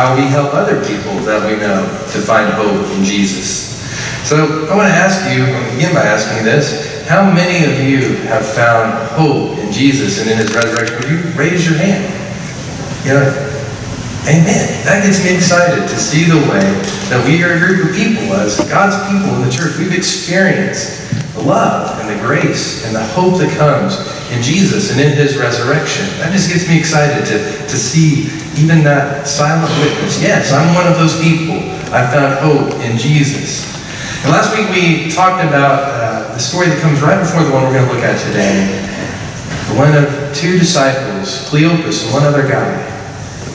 how we help other people that we know to find hope in Jesus. So I want to ask you, begin by asking this. How many of you have found hope in Jesus and in his resurrection? Would you raise your hand? You know, amen. That gets me excited to see the way that we are a group of people, as God's people in the church, we've experienced the love and the grace and the hope that comes in Jesus and in his resurrection. That just gets me excited to, to see even that silent witness. Yes, I'm one of those people. I found hope in Jesus. And last week we talked about uh, the story that comes right before the one we're going to look at today. The one of two disciples, Cleopas and one other guy.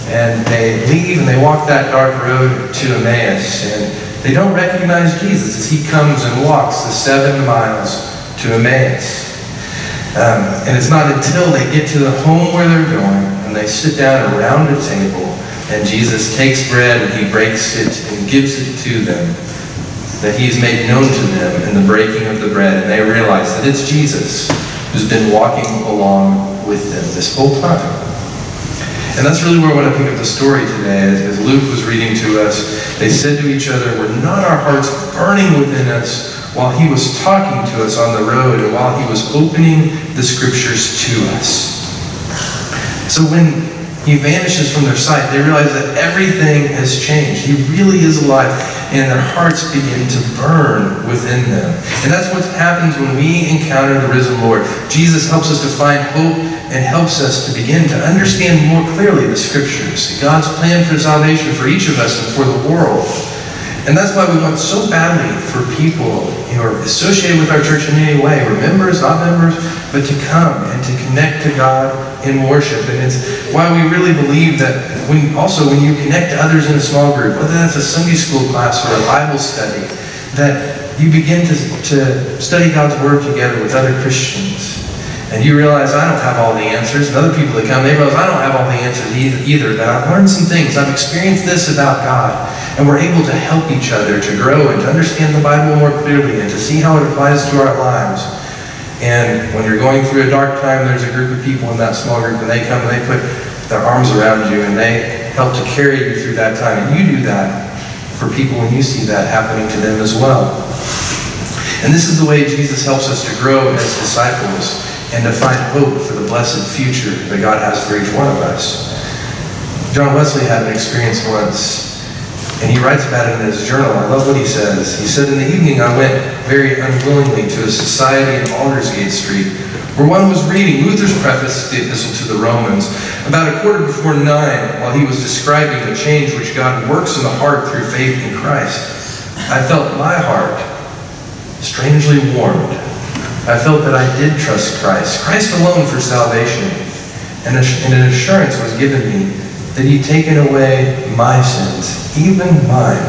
And they leave and they walk that dark road to Emmaus. And they don't recognize Jesus as he comes and walks the seven miles to Emmaus. Um, and it's not until they get to the home where they're going they sit down around a table and Jesus takes bread and he breaks it and gives it to them that he he's made known to them in the breaking of the bread. And they realize that it's Jesus who's been walking along with them this whole time. And that's really where I want to pick up the story today. As Luke was reading to us, they said to each other, Were not our hearts burning within us while he was talking to us on the road and while he was opening the scriptures to us? So when he vanishes from their sight, they realize that everything has changed. He really is alive, and their hearts begin to burn within them. And that's what happens when we encounter the risen Lord. Jesus helps us to find hope and helps us to begin to understand more clearly the scriptures, God's plan for salvation for each of us and for the world. And that's why we want so badly for people who are associated with our church in any way, or members, not members, but to come and to connect to God in worship. And it's why we really believe that when also when you connect to others in a small group, whether that's a Sunday school class or a Bible study, that you begin to, to study God's Word together with other Christians and you realize I don't have all the answers, and other people that come, they realize I don't have all the answers either, either, but I've learned some things. I've experienced this about God, and we're able to help each other to grow and to understand the Bible more clearly and to see how it applies to our lives. And when you're going through a dark time, there's a group of people in that small group, and they come and they put their arms around you, and they help to carry you through that time. And you do that for people when you see that happening to them as well. And this is the way Jesus helps us to grow as disciples and to find hope for the blessed future that God has for each one of us. John Wesley had an experience once, and he writes about it in his journal. I love what he says. He said, In the evening, I went very unwillingly to a society in Aldersgate Street, where one was reading Luther's preface to the Epistle to the Romans about a quarter before nine while he was describing the change which God works in the heart through faith in Christ. I felt my heart strangely warmed I felt that I did trust Christ, Christ alone for salvation. And an assurance was given me that He'd taken away my sins, even mine,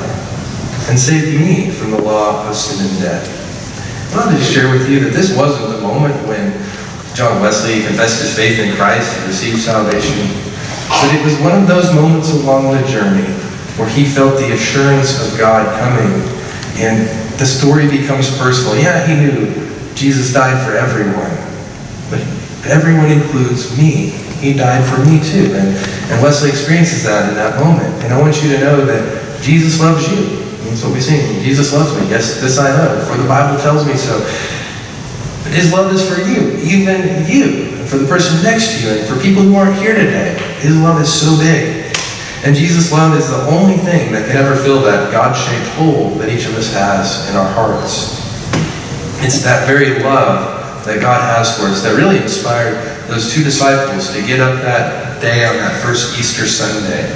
and saved me from the law of sin and death. I wanted to share with you that this wasn't the moment when John Wesley confessed his faith in Christ and received salvation, but it was one of those moments along the journey where he felt the assurance of God coming, and the story becomes personal. Yeah, he knew Jesus died for everyone, but everyone includes me. He died for me too. And, and Wesley experiences that in that moment. And I want you to know that Jesus loves you. That's what we sing. Jesus loves me. Yes, this I know, for the Bible tells me so. But his love is for you, even you, and for the person next to you, and for people who aren't here today. His love is so big. And Jesus' love is the only thing that can ever fill that God-shaped hole that each of us has in our hearts. It's that very love that God has for us that really inspired those two disciples to get up that day on that first Easter Sunday.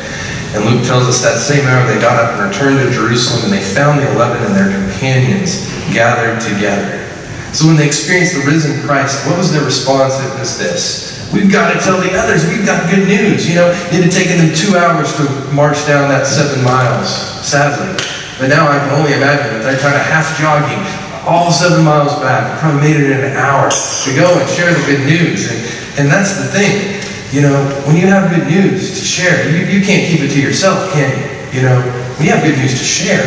And Luke tells us that same hour they got up and returned to Jerusalem and they found the eleven and their companions gathered together. So when they experienced the risen Christ, what was their response? It was this. We've got to tell the others. We've got good news. You know, it had taken them two hours to march down that seven miles, sadly. But now I can only imagine that they're kind of half jogging, all seven miles back. Probably made it in an hour to go and share the good news. And, and that's the thing. You know, when you have good news to share, you, you can't keep it to yourself, can you? You know, when you have good news to share,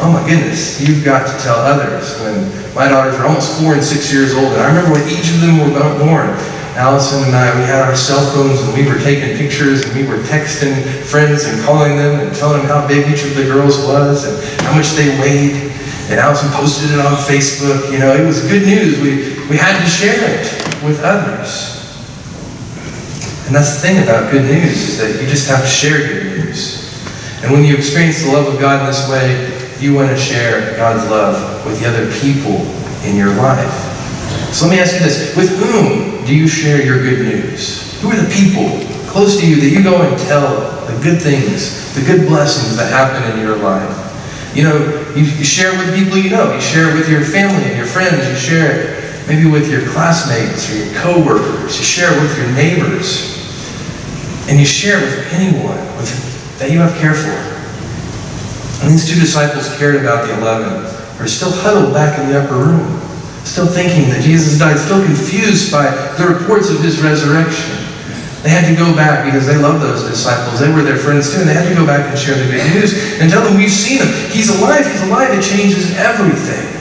oh my goodness, you've got to tell others. When my daughters are almost four and six years old, and I remember when each of them were born, Allison and I, we had our cell phones and we were taking pictures and we were texting friends and calling them and telling them how big each of the girls was and how much they weighed. And Allison posted it on Facebook. You know, it was good news. We, we had to share it with others. And that's the thing about good news is that you just have to share good news. And when you experience the love of God in this way, you want to share God's love with the other people in your life. So let me ask you this. With whom do you share your good news? Who are the people close to you that you go and tell the good things, the good blessings that happen in your life? You know, you, share it with people you know. You share it with your family and your friends. You share it maybe with your classmates or your coworkers. You share it with your neighbors. And you share it with anyone with, that you have care for. And these two disciples cared about the eleven, are still huddled back in the upper room, still thinking that Jesus died, still confused by the reports of his resurrection. They had to go back because they loved those disciples. They were their friends too, and they had to go back and share the good news and tell them, We've seen him. He's alive. He's alive. It changes everything.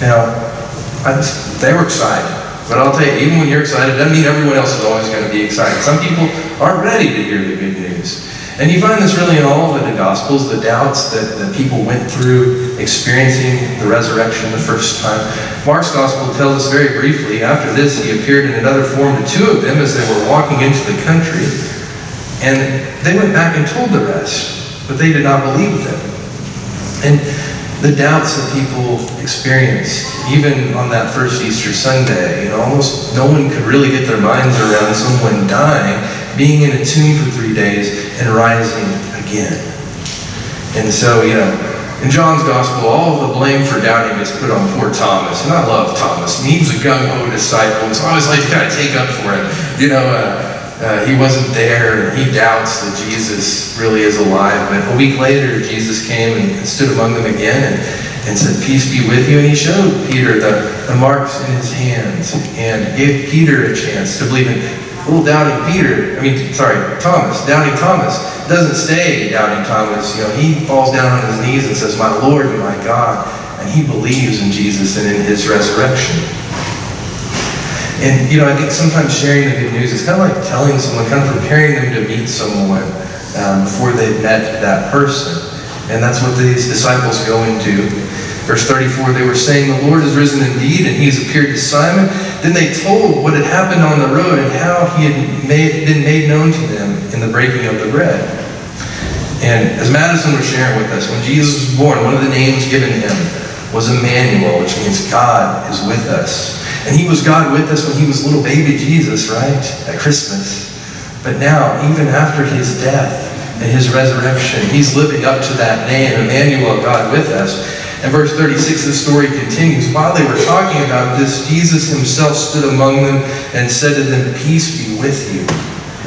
Now, they were excited. But I'll tell you, even when you're excited, doesn't mean everyone else is always going to be excited. Some people aren't ready to hear the good news. And you find this really in all of the Gospels, the doubts that, that people went through experiencing the resurrection the first time. Mark's Gospel tells us very briefly, after this he appeared in another form to two of them as they were walking into the country. And they went back and told the rest, but they did not believe them. And the doubts that people experienced, even on that first Easter Sunday, you know, almost no one could really get their minds around someone dying being in a tomb for three days and rising again. And so, you know, in John's gospel, all the blame for doubting is put on poor Thomas. And I love Thomas. And he was a gung-ho disciple. So I always like kind of take up for him. You know, uh, uh, he wasn't there and he doubts that Jesus really is alive. But a week later, Jesus came and stood among them again and, and said, Peace be with you. And he showed Peter the, the marks in his hands and gave Peter a chance to believe in little doubting Peter, I mean, sorry, Thomas, doubting Thomas, doesn't stay doubting Thomas. You know, he falls down on his knees and says, My Lord and my God. And he believes in Jesus and in his resurrection. And, you know, I think sometimes sharing the good news is kind of like telling someone, kind of preparing them to meet someone um, before they've met that person. And that's what these disciples go into. Verse 34, they were saying, The Lord is risen indeed, and he has appeared to Simon. Then they told what had happened on the road and how he had made, been made known to them in the breaking of the bread. And as Madison was sharing with us, when Jesus was born, one of the names given him was Emmanuel, which means God is with us. And he was God with us when he was little baby Jesus, right? At Christmas. But now, even after his death and his resurrection, he's living up to that name, Emmanuel, God with us. And verse 36 the story continues. While they were talking about this, Jesus himself stood among them and said to them, Peace be with you.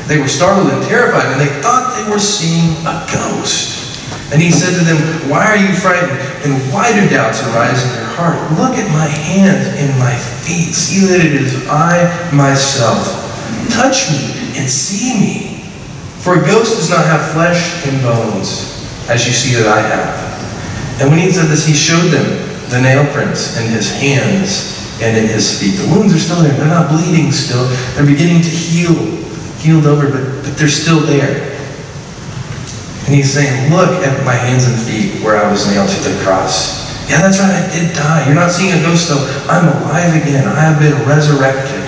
They were startled and terrified, and they thought they were seeing a ghost. And he said to them, Why are you frightened? And why do doubts arise in your heart? Look at my hands and my feet. See that it is I myself. Touch me and see me. For a ghost does not have flesh and bones, as you see that I have. And when he said this, he showed them the nail prints in his hands and in his feet. The wounds are still there. They're not bleeding still. They're beginning to heal, healed over, but, but they're still there. And he's saying, look at my hands and feet where I was nailed to the cross. Yeah, that's right, I did die. You're not seeing a ghost though. I'm alive again. I have been resurrected.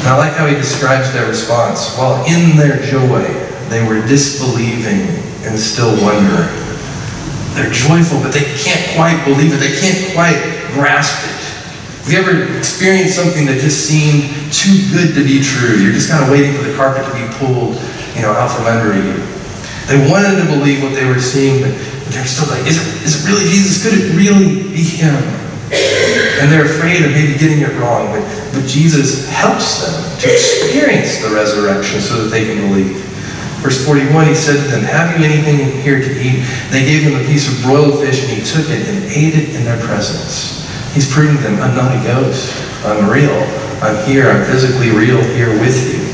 And I like how he describes their response. While in their joy, they were disbelieving and still wondering. They're joyful, but they can't quite believe it. They can't quite grasp it. Have you ever experienced something that just seemed too good to be true? You're just kind of waiting for the carpet to be pulled, you know, out from under you. They wanted to believe what they were seeing, but they're still like, is it, is it really Jesus? Could it really be him? And they're afraid of maybe getting it wrong, but, but Jesus helps them to experience the resurrection so that they can believe. Verse 41, he said to them, Have you anything here to eat? They gave him a piece of broiled fish, and he took it and ate it in their presence. He's proving to them, I'm not a ghost. I'm real. I'm here. I'm physically real here with you.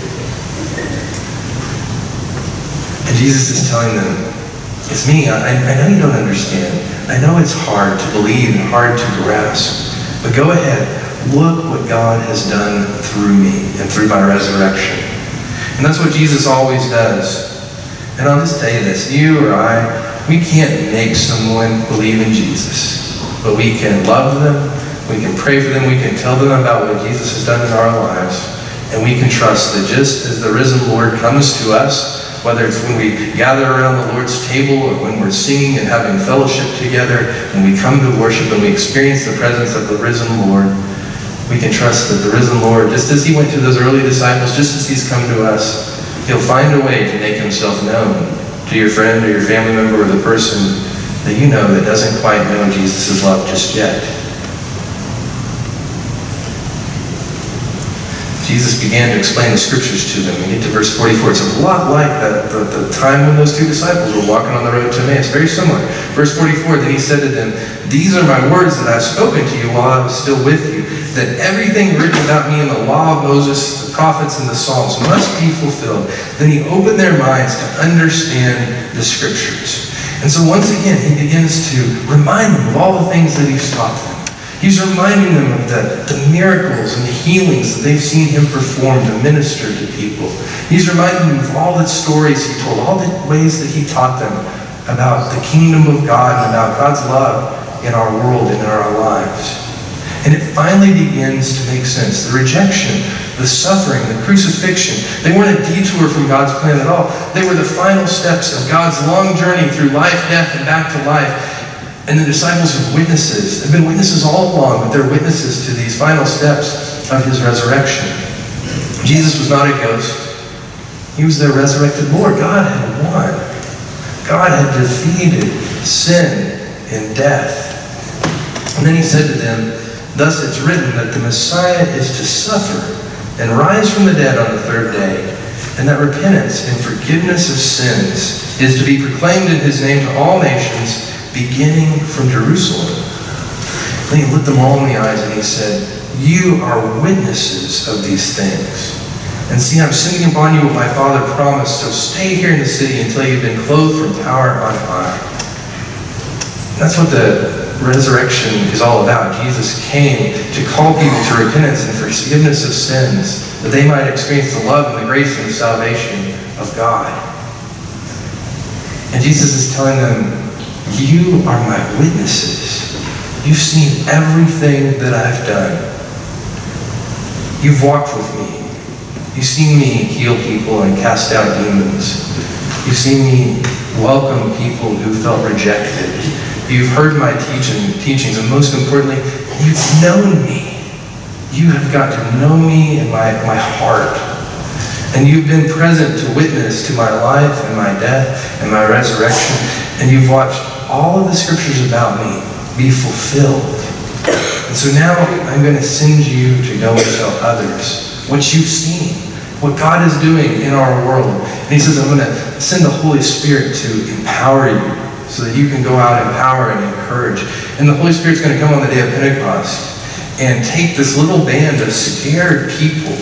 And Jesus is telling them, It's me. I, I know you don't understand. I know it's hard to believe and hard to grasp. But go ahead, look what God has done through me and through my resurrection. And that's what Jesus always does. And I'll just this, you or I, we can't make someone believe in Jesus. But we can love them, we can pray for them, we can tell them about what Jesus has done in our lives. And we can trust that just as the risen Lord comes to us, whether it's when we gather around the Lord's table or when we're singing and having fellowship together, when we come to worship and we experience the presence of the risen Lord, we can trust that the risen Lord, just as he went to those early disciples, just as he's come to us, he'll find a way to make himself known to your friend or your family member or the person that you know that doesn't quite know Jesus' love just yet. Jesus began to explain the scriptures to them. We get to verse 44. It's a lot like the, the, time when those two disciples were walking on the road to Emmaus. Very similar. Verse 44, then he said to them, These are my words that I've spoken to you while I was still with you, that everything written about me in the law of Moses, the prophets, and the Psalms must be fulfilled. Then he opened their minds to understand the scriptures. And so once again, he begins to remind them of all the things that he's taught them. He's reminding them of the, the miracles and the healings that they've seen him perform to minister to people. He's reminding them of all the stories he told, all the ways that he taught them about the kingdom of God and about God's love in our world and in our lives. And it finally begins to make sense. The rejection, the suffering, the crucifixion, they weren't a detour from God's plan at all. They were the final steps of God's long journey through life, death, and back to life. And the disciples are witnesses. They've been witnesses all along, but they're witnesses to these final steps of his resurrection. Jesus was not a ghost. He was their resurrected Lord. God had won. God had defeated sin and death. And then he said to them, Thus it's written that the Messiah is to suffer and rise from the dead on the third day, and that repentance and forgiveness of sins is to be proclaimed in his name to all nations beginning from Jerusalem. Then he looked them all in the eyes and he said, You are witnesses of these things. And see, I'm sending upon you what my Father promised, so stay here in the city until you've been clothed from power on high. That's what the resurrection is all about. Jesus came to call people to repentance and forgiveness of sins, that they might experience the love and the grace and the salvation of God. And Jesus is telling them, you are my witnesses. You've seen everything that I've done. You've walked with me. You've seen me heal people and cast out demons. You've seen me welcome people who felt rejected. You've heard my teaching, teachings, and most importantly, you've known me. You have got to know me and my, my heart. And you've been present to witness to my life and my death and my resurrection. And you've watched all of the scriptures about me be fulfilled. And so now I'm going to send you to go and tell others what you've seen, what God is doing in our world. And he says, I'm going to send the Holy Spirit to empower you so that you can go out, empower, and encourage. And the Holy Spirit's going to come on the day of Pentecost and take this little band of scared people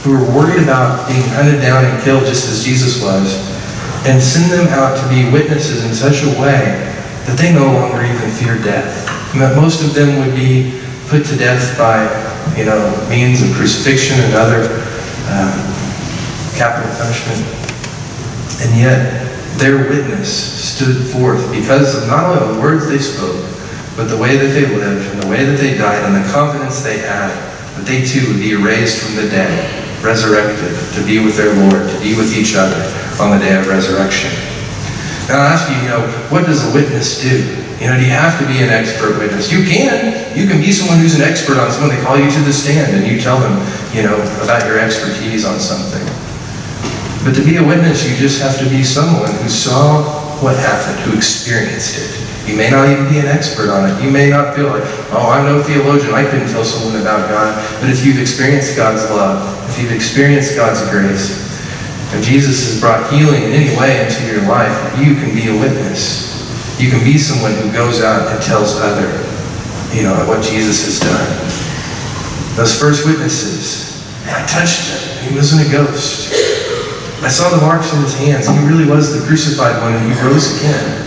who are worried about being hunted down and killed just as Jesus was, and send them out to be witnesses in such a way that they no longer even fear death. That most of them would be put to death by, you know, means of crucifixion and other uh, capital punishment. And yet, their witness stood forth because of not only the words they spoke, but the way that they lived and the way that they died and the confidence they had that they too would be raised from the dead, resurrected, to be with their Lord, to be with each other on the day of resurrection. And I'll ask you, you know, what does a witness do? You know, do you have to be an expert witness? You can. You can be someone who's an expert on something. They call you to the stand and you tell them, you know, about your expertise on something. But to be a witness, you just have to be someone who saw what happened, who experienced it. You may not even be an expert on it. You may not feel like, oh, I'm no theologian. I couldn't tell someone about God. But if you've experienced God's love, if you've experienced God's grace, if Jesus has brought healing in any way into your life, you can be a witness. You can be someone who goes out and tells other, you know, what Jesus has done. Those first witnesses, I touched him. He wasn't a ghost. I saw the marks on his hands. He really was the crucified one, and he rose again.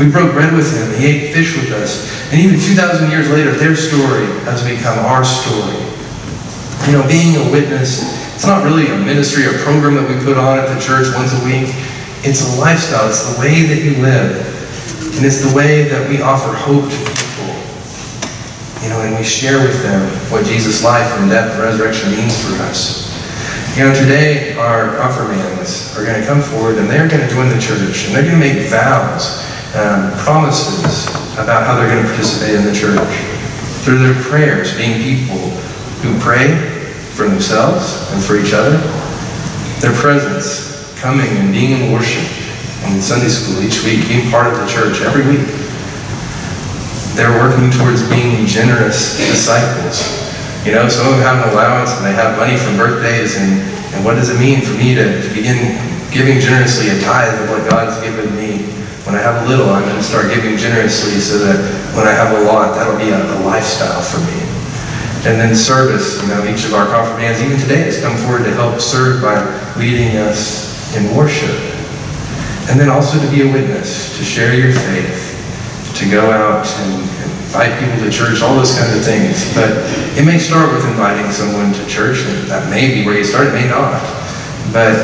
We broke bread with him. He ate fish with us. And even 2,000 years later, their story has become our story. You know, being a witness, it's not really a ministry or program that we put on at the church once a week. It's a lifestyle. It's the way that you live. And it's the way that we offer hope to people. You know, and we share with them what Jesus' life and death and resurrection means for us. You know, today our confirmands are going to come forward and they're going to join the church and they're going to make vows um, promises about how they're going to participate in the church. Through their prayers, being people who pray for themselves and for each other. Their presence, coming and being in worship in Sunday school each week, being part of the church every week. They're working towards being generous disciples. You know, some of them have an allowance and they have money from birthdays, and, and what does it mean for me to, to begin giving generously a tithe of what God's given me? When I have a little, I'm going to start giving generously so that when I have a lot, that'll be a, a lifestyle for me. And then service, you know, each of our confirmands, even today, has come forward to help serve by leading us in worship. And then also to be a witness, to share your faith, to go out and invite people to church, all those kinds of things. But it may start with inviting someone to church, and that may be where you start, it may not. But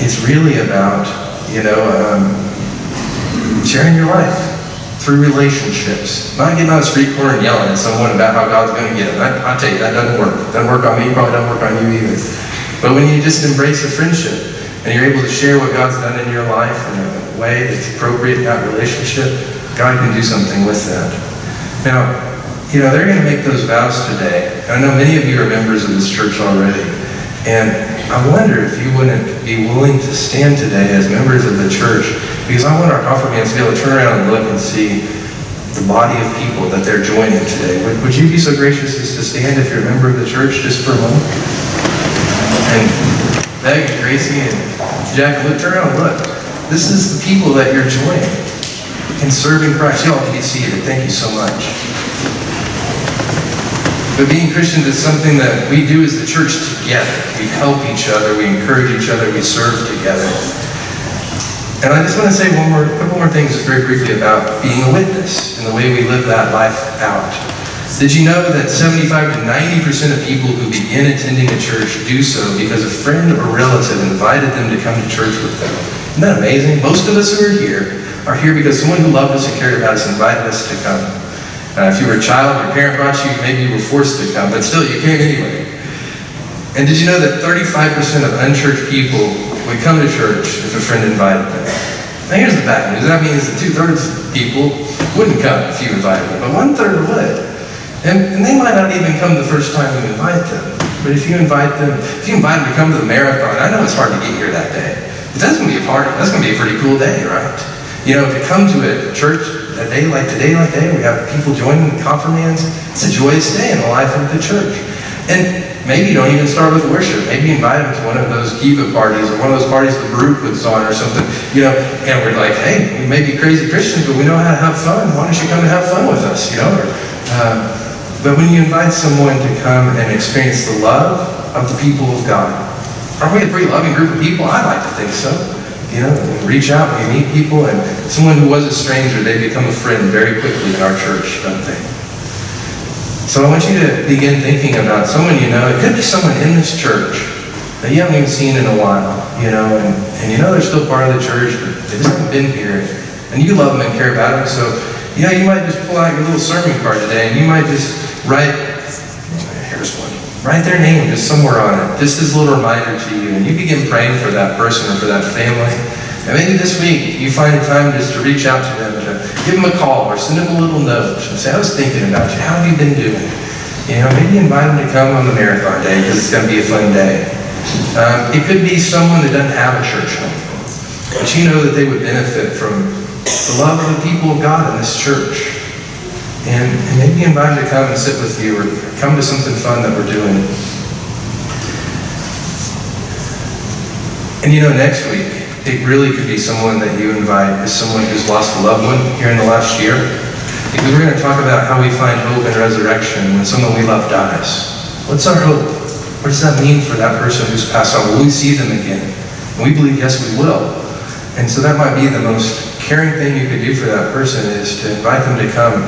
it's really about, you know, um, sharing your life through relationships. Not getting on the street corner and yelling at someone about how God's going to get them. I, will tell you, that doesn't work. Doesn't work on me, probably doesn't work on you either. But when you just embrace a friendship and you're able to share what God's done in your life in a way that's appropriate in that relationship, God can do something with that. Now, you know, they're going to make those vows today. I know many of you are members of this church already. And I wonder if you wouldn't be willing to stand today as members of the church because I want our confirmands to be able to turn around and look and see the body of people that they're joining today. Would, would you be so gracious as to stand if you're a member of the church just for a moment? And Meg Gracie and Jack, look, turn around and look. This is the people that you're joining in serving Christ. Y'all can be seated. Thank you so much. But being Christians is something that we do as the church together. We help each other, we encourage each other, we serve together. And I just want to say one more, couple more things very briefly about being a witness and the way we live that life out. Did you know that 75 to 90% of people who begin attending a church do so because a friend or relative invited them to come to church with them? Isn't that amazing? Most of us who are here are here because someone who loved us and cared about us invited us to come. Uh, if you were a child, your parent brought you, maybe you were forced to come, but still you came anyway. And did you know that 35% of unchurched people would come to church if a friend invited them. Now here's the bad news. That means that two-thirds of people wouldn't come if you invited them, but one-third would. And, and they might not even come the first time you invite them. But if you invite them, if you invite them to come to the marathon, I know it's hard to get here that day. But that's going to be a party. That's going to be a pretty cool day, right? You know, to come to a church a day like today, like today, we have people joining the confirmands. It's a joyous day in the life of the church. And maybe you don't even start with worship. Maybe you invite them to one of those Kiva parties or one of those parties the group puts on or something. You know, and we're like, hey, we may be crazy Christians, but we know how to have fun. Why don't you come and have fun with us? You know. Uh, but when you invite someone to come and experience the love of the people of God, are we a pretty loving group of people? I like to think so. You know, reach out you meet people, and someone who was a stranger, they become a friend very quickly in our church, don't they? So I want you to begin thinking about someone you know. It could be someone in this church that you haven't even seen in a while, you know, and, and you know they're still part of the church, but they just haven't been here. And you love them and care about them. So, you know, you might just pull out your little sermon card today and you might just write, here's one, write their name just somewhere on it, just as a little reminder to you. And you begin praying for that person or for that family. And maybe this week you find time just to reach out to them to give them a call or send them a little note and say, I was thinking about you. How have you been doing? You know, maybe invite them to come on the marathon day because it's going to be a fun day. Um, it could be someone that doesn't have a church home, but you know that they would benefit from the love of the people of God in this church. And, and maybe invite them to come and sit with you or come to something fun that we're doing. And you know, next week, it really could be someone that you invite as someone who's lost a loved one here in the last year. Because we're going to talk about how we find hope in resurrection when someone we love dies. What's our hope? What does that mean for that person who's passed on? Will we see them again? And we believe, yes, we will. And so that might be the most caring thing you could do for that person is to invite them to come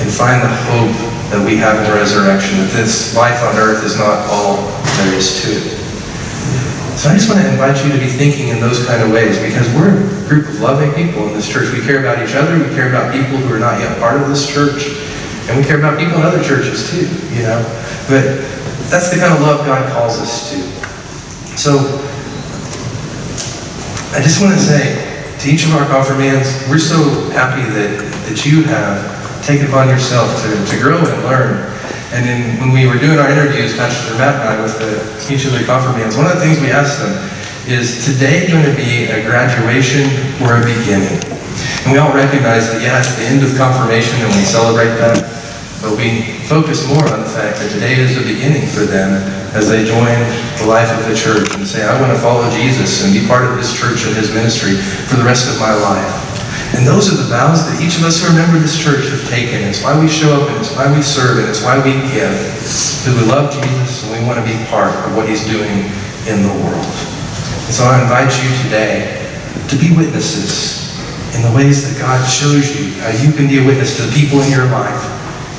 and find the hope that we have in resurrection, that this life on earth is not all there is to it. So I just want to invite you to be thinking in those kind of ways because we're a group of loving people in this church. We care about each other. We care about people who are not yet part of this church. And we care about people in other churches too, you know. But that's the kind of love God calls us to. So I just want to say to each of our confirmands, we're so happy that, that you have taken upon yourself to, to grow and learn. And then when we were doing our interviews, Pastor Matt and I, with the, each of the confirmands, one of the things we asked them is today going to be a graduation or a beginning? And we all recognize that, yeah, it's the end of confirmation and we celebrate that. But we focus more on the fact that today is a beginning for them as they join the life of the church and say, I want to follow Jesus and be part of his church and his ministry for the rest of my life. And those are the vows that each of us who remember this church have taken. It's why we show up and it's why we serve and it's why we give. Because we love Jesus and we want to be part of what he's doing in the world. And so I invite you today to be witnesses in the ways that God shows you how you can be a witness to the people in your life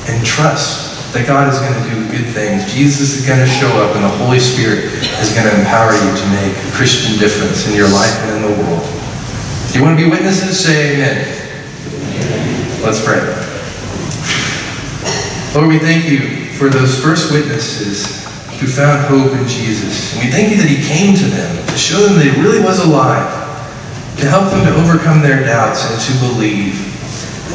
and trust that God is going to do good things. Jesus is going to show up and the Holy Spirit is going to empower you to make a Christian difference in your life and in the world. Do you want to be witnesses? Say amen. amen. Let's pray. Lord, we thank you for those first witnesses who found hope in Jesus. And we thank you that he came to them to show them that he really was alive, to help them to overcome their doubts and to believe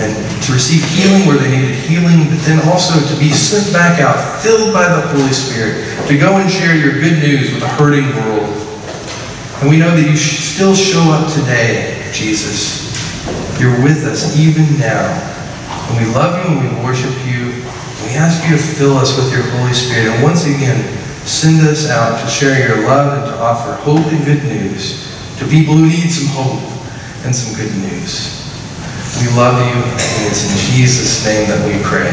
and to receive healing where they needed healing, but then also to be sent back out, filled by the Holy Spirit, to go and share your good news with a hurting world. And we know that you still show up today, Jesus. You're with us even now. And we love you and we worship you. We ask you to fill us with your Holy Spirit. And once again, send us out to share your love and to offer hope and good news to people who need some hope and some good news. We love you, and it's in Jesus' name that we pray.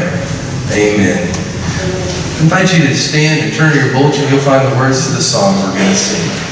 Amen. I invite you to stand and turn your bulletin. You'll find the words to the song we're going to sing.